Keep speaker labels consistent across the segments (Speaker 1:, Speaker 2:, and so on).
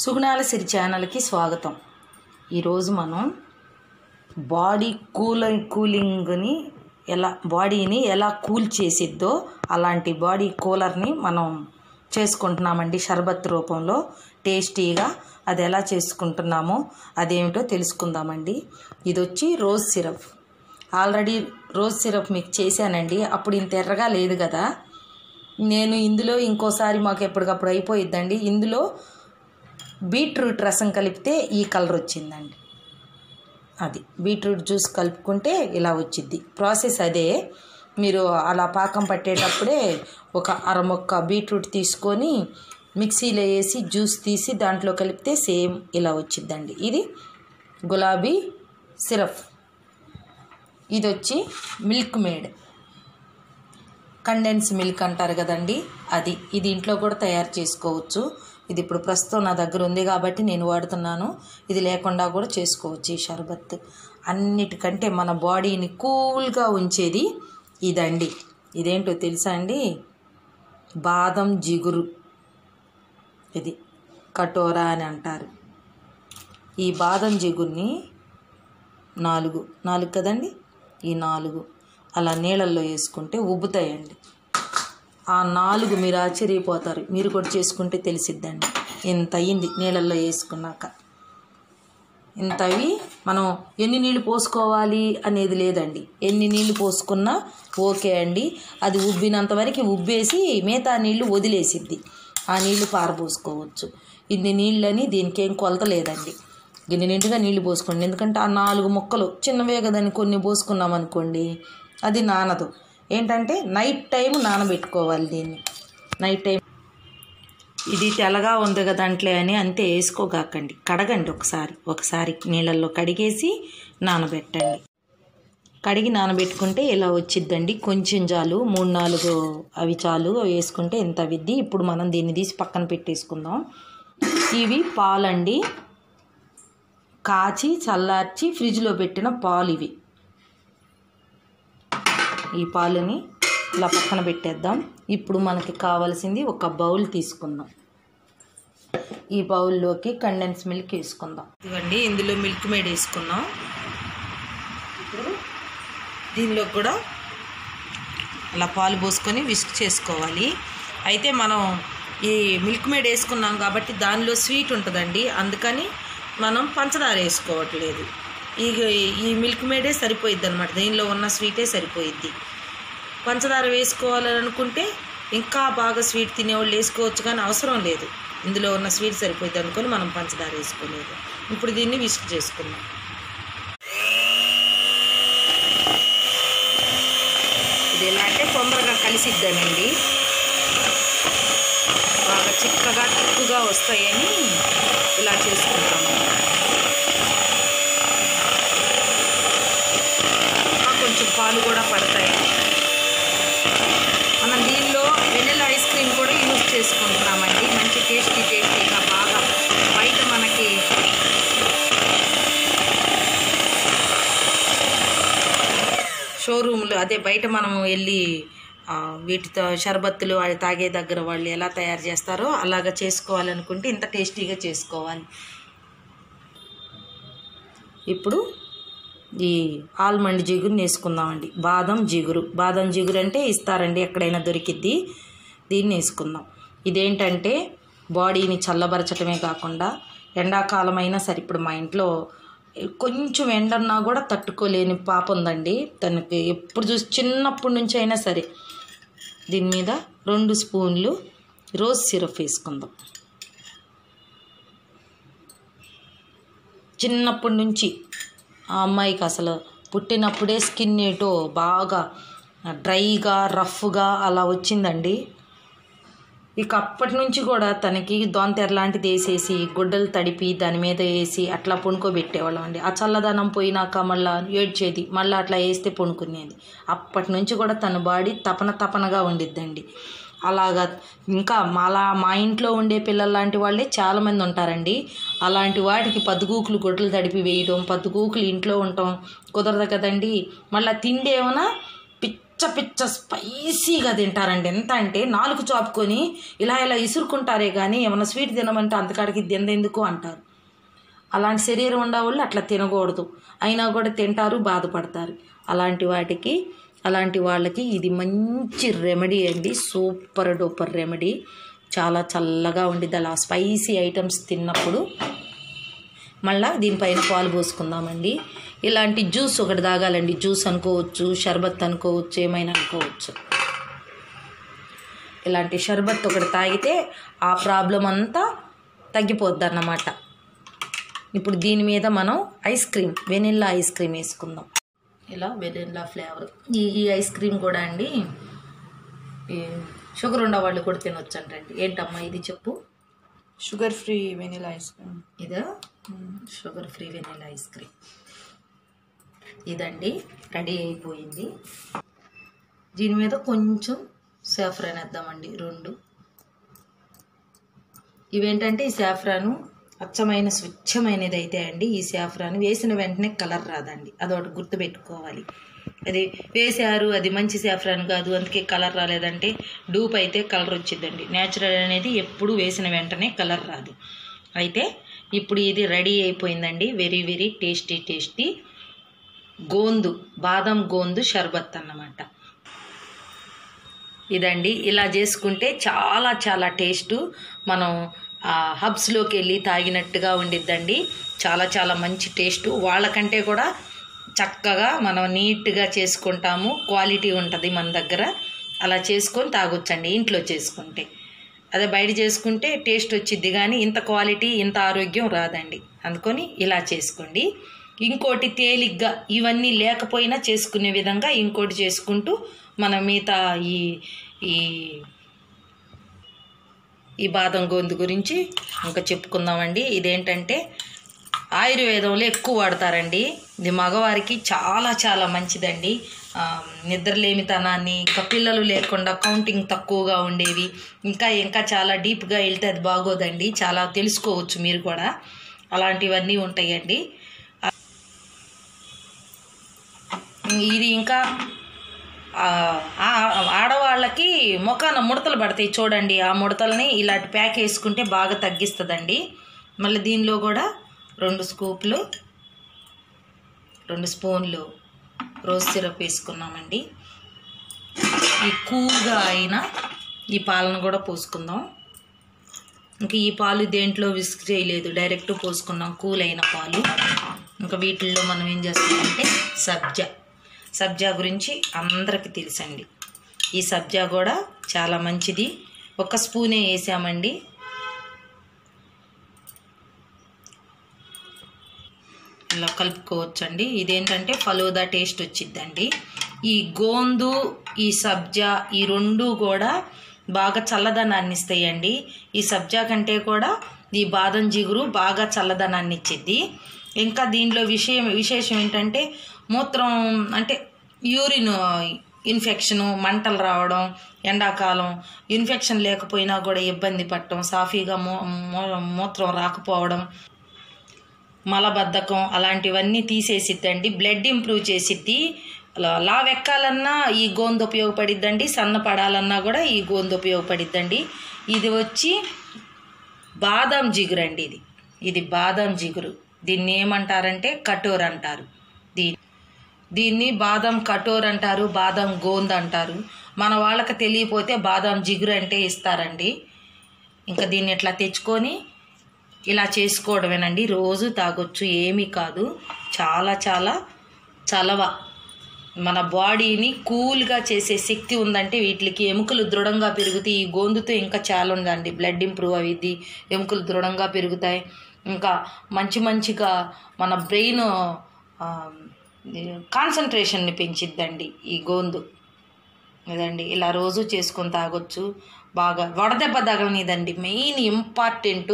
Speaker 1: సుగుణాల సిరి ఛానల్కి స్వాగతం. ఈరోజు మనం బాడీ కూల్ కూలింగ్ని ఎలా బాడీని ఎలా కూల్ చేసిద్దో అలాంటి బాడీ కూలర్ని మనం చేసుకుంటున్నామండి షర్బత్ రూపంలో. టేస్టీగా అది ఎలా చేసుకుంటున్నామో అదేమిటో తెలుసుకుందామండి. ఇది వచ్చి rose syrup. Already rose syrup మీకు చేశానండి. అప్పుడు ఇంత ఎర్రగా లేదు కదా. నేను ఇందులో ఇంకోసారి మాకు ఎప్పటికప్పుడు అయిపోయిద్దండి. ఇందులో బీట్రూట్ రసం కలిపితే ఈ కలర్ వచ్చిందండి. అది బీట్రూట్ జ్యూస్ కలుపుకుంటే ఇలా వచ్చిద్ది. ప్రాసెస్ అదే. మీరు అలా పాకం పట్టేటప్పుడే ఒక అరమొక్క బీట్రూట్ తీసుకొని మిక్సీలో వేసి జ్యూస్ తీసి దాంట్లో కలిపితే సేమ్ ఇలా వచ్చిందండి ఇది గులాబీ సిరప్. ఇది వచ్చి మిల్క్ మేడ్. కండెన్స్ మిల్క్ అంటారు కదండి అది. ఇది ఇంట్లో కూడా తయారు చేసుకోవచ్చు. ఇది ఇప్పుడు ప్రస్తుతం నా దగ్గర ఉంది కాబట్టి నేను వాడుతున్నాను. ఇది లేకుండా కూడా చేసుకోవచ్చు ఈ షర్బత్. అన్నిటికంటే మన బాడీని కూల్గా ఉంచేది ఇదండి ఇదేంటో తెలుసా అండి? బాదం జిగురు. ఇది కటోరా అని అంటారు. ఈ బాదం జిగురుని నాలుగు నాలుగు కదండి? ఈ నాలుగు. అలా నీళ్ళల్లో వేసుకుంటే ఉబ్బుతాయండి. ఆ నాలుగు మీరు ఆశ్చర్యపోతారు. మీరు కూడా చేసుకుంటే తెలిసిద్దండి. ఇంత అయ్యింది నీళ్ళల్లో వేసుకున్నాక. ఇంత అవి మనం ఎన్ని నీళ్ళు పోసుకోవాలి అనేది లేదండి. ఎన్ని నీళ్ళు పోసుకున్నా ఓకే అండి. అది ఉబ్బినంత వరకు ఉబ్బేసి మిగతా నీళ్ళు వదిలేసిద్ది. ఆ నీళ్ళు పారబోసుకోవచ్చు. ఇన్ని నీళ్ళని దీనికి ఏం కొలత లేదండి. గిన్నె నిండుగా నీళ్ళు పోసుకోండి. ఎందుకంటే ఆ నాలుగు మొక్కలు చిన్నవే కదని కొన్ని పోసుకున్నాం అనుకోండి అది నానదు. ఏంటంటే నైట్ టైం నానబెట్టుకోవాలి దీన్ని. నైట్ టైం ఇది తెల్లగా ఉంది కదా దాంట్లో అని అంతే వేసుకోగాకండి. కడగండి ఒకసారి. ఒకసారి నీళ్ళల్లో కడిగేసి నానబెట్టండి. కడిగి నానబెట్టుకుంటే ఇలా వచ్చిద్దండి? కొంచెం చాలు. మూడు నాలుగు అవి చాలు. అవి వేసుకుంటే ఎంత విద్ది ఇప్పుడు మనం దీన్ని తీసి పక్కన పెట్టేసుకుందాం. ఇవి పాలండి. కాచి చల్లార్చి ఫ్రిడ్జ్లో పెట్టిన పాలు ఇవి. ఈ పాలుని ఇలా పక్కన పెట్టేద్దాం. ఇప్పుడు మనకి కావాల్సింది ఒక బౌల్ తీసుకుందాం. ఈ బౌల్లోకి కండెన్స్ మిల్క్ వేసుకుందాం. ఇవ్వండి ఇందులో మిల్క్ మేడ్ వేసుకుందాం. ఇప్పుడు దీనిలో కూడా అలా పాలు పోసుకొని విస్క్ చేసుకోవాలి. అయితే మనం ఈ మిల్క్ మేడ్ వేసుకున్నాం కాబట్టి దానిలో స్వీట్ ఉంటుందండి. అందుకని మనం పంచదార వేసుకోవట్లేదు. ఈ ఈ మిల్క్ మేడే సరిపోయిద్ది అనమాట దీనిలో ఉన్న స్వీటే సరిపోయిద్ది. పంచదార వేసుకోవాలని అనుకుంటే ఇంకా బాగా స్వీట్ తినేవాళ్ళు వేసుకోవచ్చు కానీ అవసరం లేదు. ఇందులో ఉన్న స్వీట్ సరిపోయింది అనుకొని మనం పంచదార వేసుకోలేదు. ఇప్పుడు దీన్ని విస్క్ చేసుకుందాం. ఇది ఎలా అంటే తొందరగా కలిసిద్దానండి. బాగా చిక్కగా తిక్కుగా వస్తాయని ఇలా చేసుకుంటాము కొంచెం పాలు కూడా పడతాయి. మనం దీనిలో వెనిలా ఐస్ క్రీమ్ కూడా యూజ్ చేసుకుంటున్నామండి. మంచి టేస్టీ టేస్టీగా బాగా బయట మనకి షోరూమ్లో అదే బయట మనం వెళ్ళి వీటితో షర్బత్తులు అవి తాగే దగ్గర వాళ్ళు ఎలా తయారు చేస్తారో అలాగ చేసుకోవాలనుకుంటే ఇంత టేస్టీగా చేసుకోవాలి. ఇప్పుడు ఈ ఆల్మండ్ జిగురుని వేసుకుందామండి బాదం జిగురు. బాదం జిగురు అంటే ఇస్తారండి ఎక్కడైనా దొరికిద్ది. దీన్ని వేసుకుందాం ఇదేంటంటే బాడీని చల్లబరచటమే కాకుండా ఎండాకాలం అయినా సరే ఇప్పుడు మా ఇంట్లో కొంచెం ఎండన్నా కూడా తట్టుకోలేని పాప ఉందండి. తనకి ఎప్పుడు చూసి చిన్నప్పటి నుంచి అయినా సరే దీని మీద రెండు స్పూన్లు రోజ్ సిరప్ వేసుకుందాం. చిన్నప్పటి నుంచి ఆ అమ్మాయికి అసలు పుట్టినప్పుడే స్కిన్ ఏటో బాగా డ్రైగా రఫ్గా అలా వచ్చిందండి. ఇక అప్పటి నుంచి కూడా తనకి దొంతెర లాంటిది వేసేసి గుడ్డలు తడిపి దాని మీద వేసి అట్లా పొనుకోబెట్టేవాళ్ళం అండి. ఆ చల్లదనం పోయినాక మళ్ళీ ఏడ్చేది మళ్ళీ అట్లా వేస్తే పొనుకునేది అప్పటి నుంచి కూడా తన బాడీ తపన తపనగా ఉండిద్దండి. అలాగా ఇంకా అలా మా ఇంట్లో ఉండే పిల్లలు లాంటి వాళ్ళే చాలామంది ఉంటారండి. అలాంటి వాటికి పద్దుగూకులు గొడ్లు తడిపి వేయడం పద్దుగూకులు ఇంట్లో ఉండటం కుదరదు కదండి. మళ్ళీ తిండి ఏమైనా పిచ్చ పిచ్చ స్పైసీగా తింటారండి. ఎంత అంటే నాలుగు చాపుకొని ఇలా ఇలా ఇసురుకుంటారే కానీ ఏమైనా స్వీట్ తినమంటే అంతకాడికి తిందెందుకు అంటారు. అలాంటి శరీరం ఉండవాళ్ళు అట్లా తినకూడదు. అయినా కూడా తింటారు బాధపడతారు. అలాంటి వాటికి అలాంటి వాళ్ళకి ఇది మంచి రెమెడీ అండి. సూపర్ డూపర్ రెమెడీ చాలా చల్లగా ఉండిద్ది అలా స్పైసీ ఐటమ్స్ తిన్నప్పుడు మళ్ళా దీనిపైన పాలు పోసుకుందామండి. ఇలాంటి జ్యూస్ ఒకటి తాగాలండి. జ్యూస్ అనుకోవచ్చు షర్బత్ అనుకోవచ్చు ఏమైనా అనుకోవచ్చు. ఇలాంటి షర్బత్ ఒకటి తాగితే ఆ ప్రాబ్లం అంతా తగ్గిపోద్ది అన్నమాట ఇప్పుడు దీని మీద మనం ice cream vanilla ice cream వేసుకుందాం. ఇలా వెనిల్లా ఫ్లేవర్. ఈ ఈ ఐస్ క్రీమ్ కూడా అండి. షుగర్ ఉన్న వాళ్ళు కూడా తినొచ్చు అంటండి ఏంటమ్మా ఇది చెప్పు?
Speaker 2: Sugar free vanilla ice cream.
Speaker 1: ఇదా? Sugar free vanilla ice cream. ఇదండి రెడీ అయిపోయింది. దీని మీద కొంచెం సాఫ్రాన్ వేద్దామండి రెండు. ఇవేంటంటే ఈ సాఫ్రాను స్వచ్ఛమైన స్వచ్ఛమైనది అయితే అండి ఈ సాఫ్రాన్. వేసిన వెంటనే కలర్ రాదండి. అదొకటి గుర్తుపెట్టుకోవాలి. అది వేసారు అది మంచి సాఫ్రాన్ కాదు అందుకే కలర్ రాలేదంటే డూప్ అయితే కలర్ వచ్చిందండి న్యాచురల్ అనేది ఎప్పుడు వేసిన వెంటనే కలర్ రాదు. అయితే ఇప్పుడు ఇది రెడీ అయిపోయిందండి. వెరీ వెరీ టేస్టీ టేస్టీ గోందు బాదం గోందు షర్బత్ అన్నమాట. ఇదండి. ఇలా చేసుకుంటే చాలా చాలా టేస్టు. మనం హబ్స్లోకి వెళ్ళి తాగినట్టుగా ఉండిద్దండి. చాలా చాలా మంచి టేస్ట్. వాళ్ళకంటే కూడా చక్కగా మనం నీట్గా చేసుకుంటాము. క్వాలిటీ ఉంటుంది మన దగ్గర. అలా చేసుకొని తాగొచ్చండి ఇంట్లో చేసుకుంటే. అదే బయట చేసుకుంటే టేస్ట్ వచ్చిద్ది కానీ ఇంత క్వాలిటీ ఇంత ఆరోగ్యం రాదండి. అందుకొని ఇలా చేసుకోండి. ఇంకోటి తేలిగ్గా ఇవన్నీ లేకపోయినా చేసుకునే విధంగా ఇంకోటి చేసుకుంటూ మన మిగతా ఈ ఈ ఈ బాదం గోంది గురించి ఇంకా చెప్పుకుందామండి. ఇదేంటంటే ఆయుర్వేదంలో ఎక్కువ వాడతారండి. ఇది మగవారికి చాలా చాలా మంచిదండి. నిద్రలేమితనాన్ని ఇంకా పిల్లలు లేకుండా కౌంటింగ్ తక్కువగా ఉండేవి ఇంకా ఇంకా చాలా డీప్గా వెళ్తే అది బాగోదండి. చాలా తెలుసుకోవచ్చు మీరు కూడా. అలాంటివన్నీ ఉంటాయండి. ఇది ఇంకా ఆడవాళ్ళకి ముఖాన ముడతలు పడతాయి చూడండి. ఆ ముడతలని ఇలాంటి ప్యాక్ వేసుకుంటే బాగా తగ్గిస్తుందండి. మళ్ళీ దీనిలో కూడా రెండు స్కూప్లు రెండు స్పూన్లు రోజ్ సిరప్ వేసుకున్నామండి. ఈ కూల్గా అయిన ఈ పాలను కూడా పోసుకుందాం. ఇంకా ఈ పాలు దేంట్లో విస్క్ చేయలేదు. డైరెక్ట్ పోసుకున్నాం కూల్ అయిన పాలు. ఇంకా వీటిల్లో మనం ఏం చేస్తామంటే సబ్జా సబ్జా గురించి అందరికీ తెలుసండి. ఈ సబ్జా కూడా చాలా మంచిది. ఒక స్పూనే వేసామండి. ఇలా కలుపుకోవచ్చండి. ఇదేంటంటే ఫలోదా టేస్ట్ వచ్చిద్దండి. ఈ గోందు ఈ సబ్జా ఈ రెండు కూడా బాగా చల్లదనాన్ని ఇస్తాయండి. ఈ సబ్జా కంటే కూడా ఈ బాదం జిగురు బాగా చల్లదనాన్ని ఇచ్చిద్ది. ఇంకా దీనిలో విషయం విశేషం ఏంటంటే మూత్రం అంటే యూరిన్ ఇన్ఫెక్షను మంటలు రావడం ఎండాకాలం ఇన్ఫెక్షన్ లేకపోయినా కూడా ఇబ్బంది పడటం సాఫీగా మూ మూత్రం రాకపోవడం మలబద్ధకం అలాంటివన్నీ తీసేసిద్దండి. బ్లడ్ ఇంప్రూవ్ చేసిద్ది. లావెక్కాలన్నా ఈ గోంద ఉపయోగపడిద్దండి సన్నపడాలన్నా కూడా ఈ గోంద ఉపయోగపడిద్దండి. ఇది వచ్చి బాదం జిగురు అండి ఇది. ఇది బాదం జిగురు. దీన్ని ఏమంటారంటే కటోర్ అంటారు. దీని దీన్ని బాదం కటోర్ అంటారు బాదం గోంద్ అంటారు. మన వాళ్ళకి తెలియపోతే బాదం జిగురు అంటే ఇస్తారండి. ఇంకా దీన్ని ఇట్లా తెచ్చుకొని ఇలా చేసుకోవడమేనండి. రోజు తాగొచ్చు ఏమీ కాదు. చాలా చాలా చలవ. మన బాడీని కూల్గా చేసే శక్తి ఉందంటే వీటికి ఎముకలు దృఢంగా పెరుగుతాయి. ఈ గోందుతో ఇంకా చాలా ఉందండి. బ్లడ్ ఇంప్రూవ్ అవిద్ది ఎముకలు దృఢంగా పెరుగుతాయి. ఇంకా మంచి మంచిగా మన బ్రెయిన్ కాన్సన్ట్రేషన్ని పెంచిద్దండి ఈ గోందు. అదండి ఇలా రోజు చేసుకొని తాగొచ్చు. బాగా వడదెబ్బ తగలనిదండి. మెయిన్ ఇంపార్టెంట్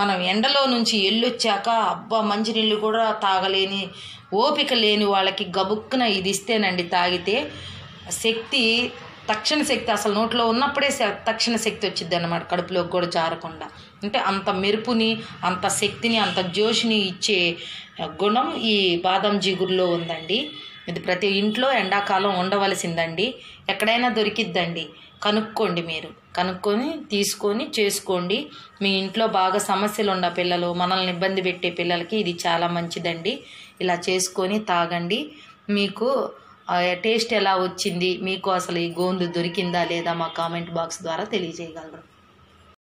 Speaker 1: మనం ఎండలో నుంచి ఎల్లొచ్చాక అబ్బా మంచినీళ్ళు కూడా తాగలేని ఓపిక లేని వాళ్ళకి గబుక్కున ఇది ఇస్తేనండి తాగితే శక్తి తక్షణ శక్తి అసలు నోట్లో ఉన్నప్పుడే తక్షణ శక్తి వచ్చింది అన్నమాట. కడుపులోకి కూడా జారకుండా. అంటే అంత మెరుపుని అంత శక్తిని అంత జోషిని ఇచ్చే గుణం ఈ బాదం జిగురులో ఉందండి. ఇది ప్రతి ఇంట్లో ఎండాకాలం ఉండవలసిందండి. ఎక్కడైనా దొరికిద్దండి. కనుక్కోండి మీరు. కనుక్కొని తీసుకొని చేసుకోండి. మీ ఇంట్లో బాగా సమస్యలు ఉన్న పిల్లలు మనల్ని ఇబ్బంది పెట్టే పిల్లలకి ఇది చాలా మంచిదండి. ఇలా చేసుకొని తాగండి. మీకు టేస్ట్ ఎలా వచ్చింది? మీకు అసలు ఈ గోందు దొరికిందా లేదా మా కామెంట్ బాక్స్ ద్వారా తెలియజేయగలరు.